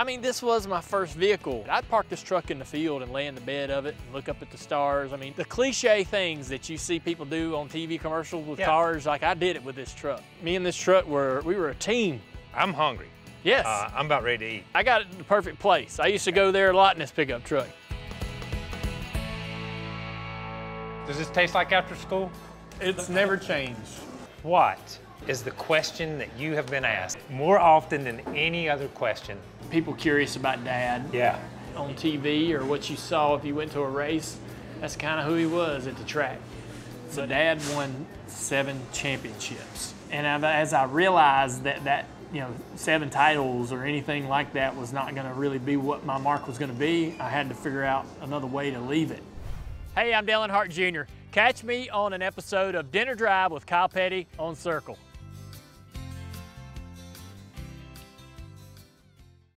I mean, this was my first vehicle. I'd park this truck in the field and lay in the bed of it and look up at the stars. I mean, the cliche things that you see people do on TV commercials with Yeah. cars, like I did it with this truck. Me and this truck were, we were a team. I'm hungry. Yes. Uh, I'm about ready to eat. I got it in the perfect place. I used to go there a lot in this pickup truck. Does this taste like after school? It's never changed. What is the question that you have been asked more often than any other question? People curious about dad Yeah. on TV or what you saw if you went to a race. That's kind of who he was at the track. So dad won seven championships. And as I realized that that, you know, seven titles or anything like that was not going to really be what my mark was going to be, I had to figure out another way to leave it. Hey, I'm Dale Earnhardt Jr. Catch me on an episode of Dinner Drive with Kyle Petty on Circle.